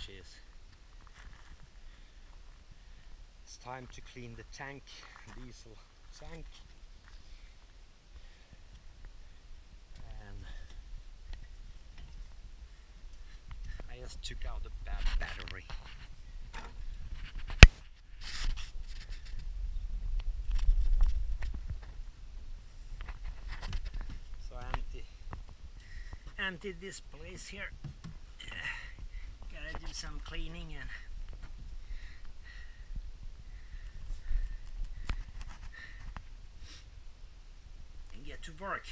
is. It's time to clean the tank, diesel tank. And I just took out the bad battery. So empty empty this place here. Some cleaning and get to work.